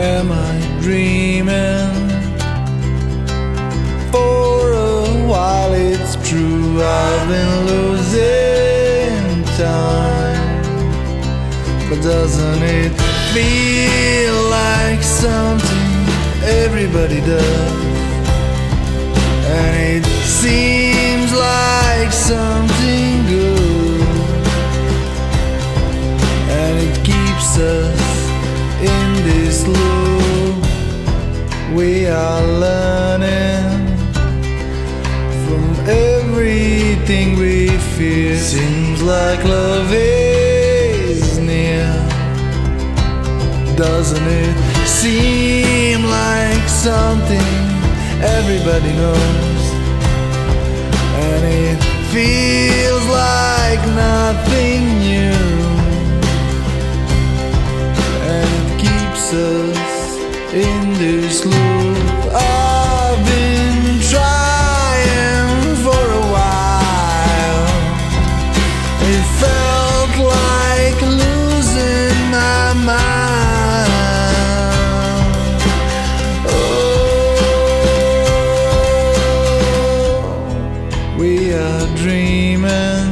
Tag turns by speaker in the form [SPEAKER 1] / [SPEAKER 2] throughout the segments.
[SPEAKER 1] Am I dreaming? For a while it's true, I've been losing time. But doesn't it feel like something everybody does? And it seems in this loop. We are learning from everything we fear. Seems like love is near. Doesn't it seem like something everybody knows? And it feels like in this loop. I've been trying for a while. It felt like losing my mind. Oh, we are dreaming.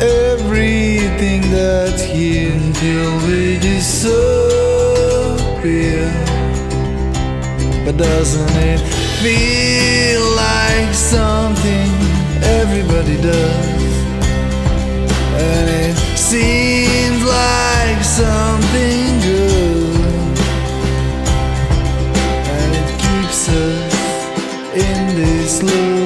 [SPEAKER 1] Everything that's here till we beer. But doesn't it feel like something everybody does? And it seems like something good. And it keeps us in this loop.